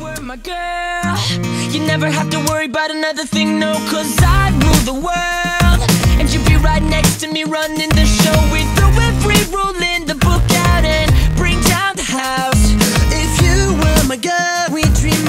were my girl. You never have to worry about another thing, no Cause I'd rule the world. And you'd be right next to me running the show We throw every rule in the book out and bring down the house. If you were my girl, we'd dream